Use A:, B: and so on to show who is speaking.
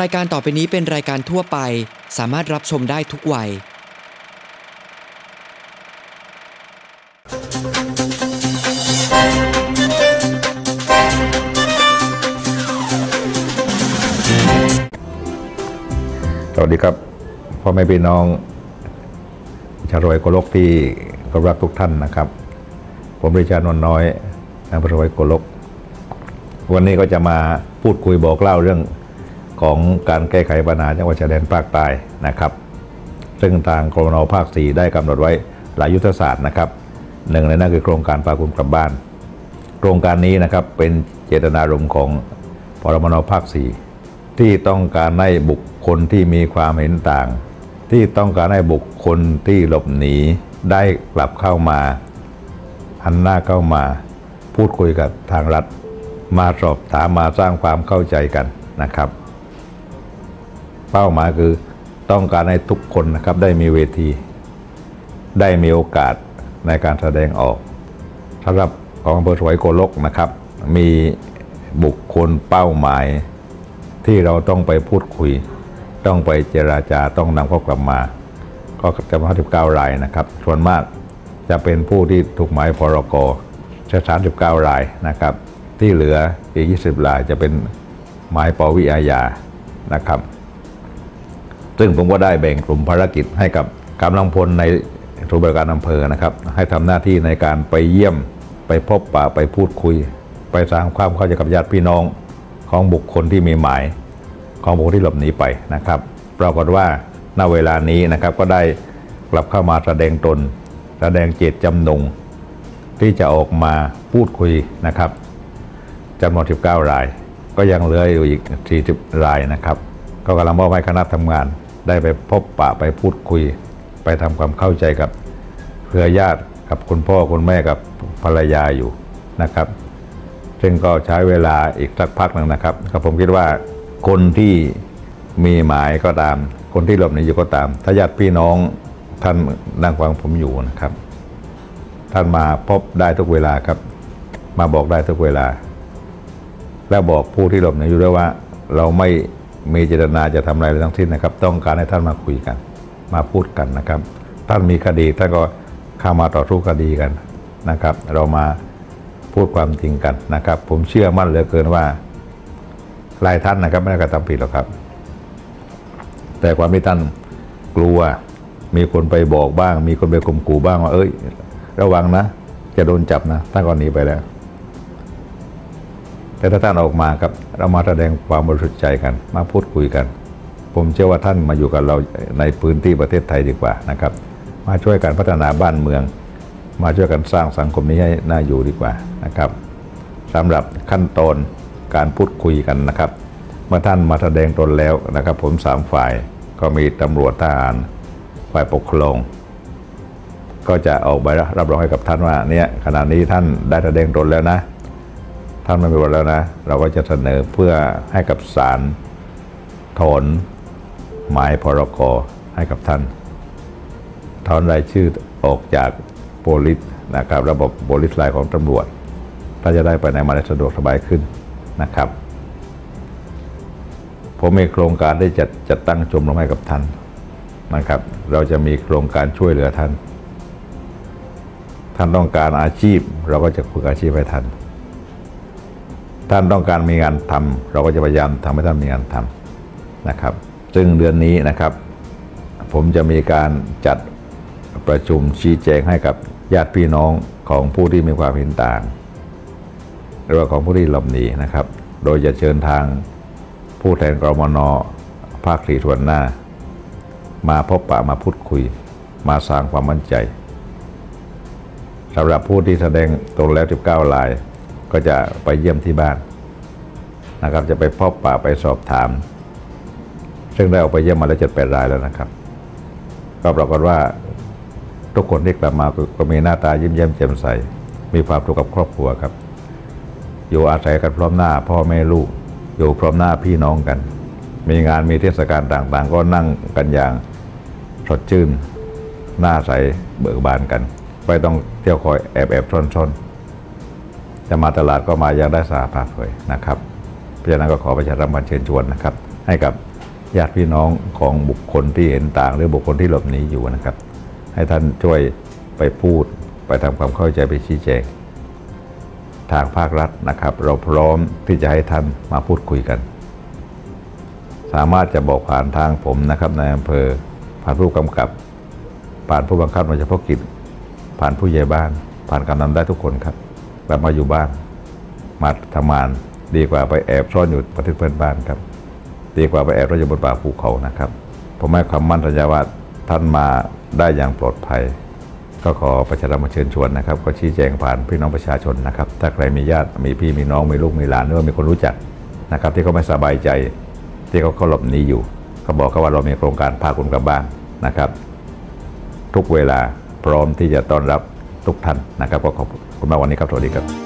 A: รายการต่อไปนี้เป็นรายการทั่วไป สามารถรับชมได้ทุกวัย
B: สวัสดีครับพ่อแม่พี่น้องชาวรวยโกลกที่เคารพรักทุกท่านนะครับ ผมริชานนท์น้อยนายพรวยโกลก วันนี้ก็จะมาพูดคุยบอกเล่าเรื่อง ของการแก้ไขปัญหาจังหวัดชายแดนภาคใต้นะครับ ซึ่งทางกรมนภาค 4 ได้กำหนดไว้หลายยุทธศาสตร์นะครับหนึ่งในนั้นคือโครงการพาคุณกลับบ้าน โครงการนี้นะครับเป็นเจตนารมณ์ของพรมนภาค 4 ที่ต้องการให้บุคคลที่มีความเห็นต่าง ที่ต้องการให้บุคคลที่หลบหนีได้กลับเข้ามาหันหน้าเข้ามา พูดคุยกับทางรัฐ มาสอบถามมาสร้างความเข้าใจกันนะครับ เป้าหมายคือต้องการให้ทุกคนนะครับได้มีเวที ได้มีโอกาสในการแสดงออกสำหรับของอำเภอสวยโกลกนะครับ มีบุคคลเป้าหมายที่เราต้องไปพูดคุย ต้องไปเจราจาต้องนำเขากลับมา ก็จะมา59 รายนะครับ ส่วนมากจะเป็นผู้ที่ถูกหมายพรกจะ39 รายนะครับ ที่เหลืออีก 20 รายจะเป็นหมายปวิอาญานะครับ ซึ่งผมก็ได้แบ่งกลุ่มภารกิจให้กับกำลังพลในทุกบริการอำเภอนะครับ ให้ทำหน้าที่ในการไปเยี่ยม ไปพบปะไปพูดคุย ไปสร้างความเข้าใจกับญาติพี่น้องของบุคคลที่มีหมาย ของบุคคลที่หลบหนีไปนะครับ ปรากฏว่าณเวลานี้นะครับก็ได้กลับเข้ามาแสดงตน แสดงเจตจำนง ที่จะออกมาพูดคุยนะครับจำนวน 19 ราย ก็ยังเหลืออยู่อีก 40 รายนะครับ ก็กำลังมอบให้คณะทำงาน ได้ไปพบปะไปพูดคุย ไปทำความเข้าใจกับเครือญาติกับคุณพ่อคุณแม่กับภรรยาอยู่นะครับ ซึ่งก็ใช้เวลาอีกสักพักหนึ่งนะครับก็ผมคิดว่าคนที่มีหมายก็ตาม คนที่หลบหนีอยู่ก็ตาม ถ้าญาติพี่น้องท่านนั่งฟังผมอยู่นะครับ ท่านมาพบได้ทุกเวลาครับ มาบอกได้ทุกเวลา และบอกผู้ที่หลบหนีอยู่ด้วยว่า เราไม่ มีเจตนาจะทำอะไรทั้งสิ้นนะครับ ต้องการให้ท่านมาคุยกัน มาพูดกันนะครับ ท่านมีคดีท่านก็เข้ามาต่อสู้คดีกันนะครับ เรามาพูดความจริงกันนะครับ ผมเชื่อมั่นเหลือเกินว่าหลายท่านนะครับไม่ได้กระทำผิดหรอกครับ แต่ความที่ท่านกลัวมีคนไปบอกบ้าง มีคนไปข่มขู่บ้างว่าเอ้ย ระวังนะ จะโดนจับนะท่านก็หนีไปแล้ว แต่ถ้าท่านออกมาครับเรามาแสดงความบริสุทธิ์ใจกัน มาพูดคุยกัน ผมเชื่อว่าท่านมาอยู่กับเราในพื้นที่ประเทศไทยดีกว่านะครับ มาช่วยกันพัฒนาบ้านเมือง มาช่วยกันสร้างสังคมนี้ให้น่าอยู่ดีกว่านะครับสำหรับขั้นตอนการพูดคุยกันนะครับ เมื่อท่านมาแสดงตนแล้วนะครับ ผมสามฝ่ายก็มีตำรวจทหารฝ่ายปกครองก็จะออกใบรับรองให้กับท่านว่าเนี่ยขณะนี้ท่านได้แสดงตนแล้วนะ ท่านไม่มีบทแล้วนะ เราก็จะเสนอเพื่อให้กับศาลถอนหมายพรกให้กับท่าน ถอนรายชื่อออกจากโพลิสนะครับ ระบบโพลิสไลน์ของตำรวจถ้าจะได้ไปไหนมาได้สะดวกสบายขึ้นนะครับ ผมมีโครงการได้จัดจัดตั้งชมรมให้กับท่านนะครับ เราจะมีโครงการช่วยเหลือท่าน ท่านต้องการอาชีพ เราก็จะฝึกอาชีพให้ท่าน ท่านต้องการมีงานทำเราก็จะพยายามทำให้ท่านมีงานทำนะครับ ซึ่งเดือนนี้นะครับ ผมจะมีการจัดประชุมชี้แจงให้กับญาติพี่น้องของผู้ที่มีความเห็นต่างหรือว่าของผู้ที่หลบหนีนะครับ โดยจะเชิญทางผู้แทนกรมนภาคสี่ส่วนหน้า มาพบปะมาพูดคุย มาสร้างความมั่นใจสำหรับผู้ที่แสดงตรงแล้ว 19ราย ก็จะไปเยี่ยมที่บ้านนะครับ จะไปพบปะไปสอบถาม ซึ่งได้ออกไปเยี่ยมมาแล้วเจ็ดแปดรายแล้วนะครับ ก็ปรากฏว่าทุกคนที่กลับมาก็มีหน้าตายิ้มแย้มแจ่มใส มีความสุขกับครอบครัวครับ อยู่อาศัยกันพร้อมหน้า พ่อแม่ลูก อยู่พร้อมหน้าพี่น้องกัน มีงานมีเทศกาลต่างๆ ก็นั่งกันอย่างสดชื่น หน้าใสเบิกบานกัน ไม่ต้องเที่ยวคอยแอบแอบซ่อนซ่อน จะมาตลาดก็มายังได้สาภาพเลยนะครับเพราะฉะนั้นก็ขอประชาสัมพันธ์เชิญชวนนะครับ ให้กับญาติพี่น้องของบุคคลที่เห็นต่าง หรือบุคคลที่หลบหนีอยู่นะครับ ให้ท่านช่วยไปพูดไปทำความเข้าใจไปชี้แจง ทางภาครัฐนะครับ เราพร้อมที่จะให้ท่านมาพูดคุยกัน สามารถจะบอกผ่านทางผมนะครับในอำเภอผ่านผู้กำกับ ผ่านผู้บังคับหน่วยเฉพาะกิจผ่านผู้ใหญ่บ้าน ผ่านกำนันได้ทุกคนครับ กลับมาอยู่บ้าน มาทำงานดีกว่าไปแอบซ่อนอยู่ประเทศเพื่อนบ้านครับ ดีกว่าไปแอบซ่อนอยู่บนป่าภูเขานะครับ ผมให้ความมั่นสัญญาว่าท่านมาได้อย่างปลอดภัย ก็ขอประชาชนมาเชิญชวนนะครับ ก็ชี้แจงผ่านพี่น้องประชาชนนะครับ ถ้าใครมีญาติมีพี่มีน้องมีลูกมีหลานหรือว่ามีคนรู้จักนะครับ ที่เขาไม่สบายใจ ที่เขาเขาหลบหนีอยู่เขาบอกเขาว่าเรามีโครงการพาคุณกลับบ้านนะครับ ทุกเวลาพร้อมที่จะต้อนรับ ทุกท่านนะครับก็ขอบคุณมากวันนี้ครับสวัสดีครับ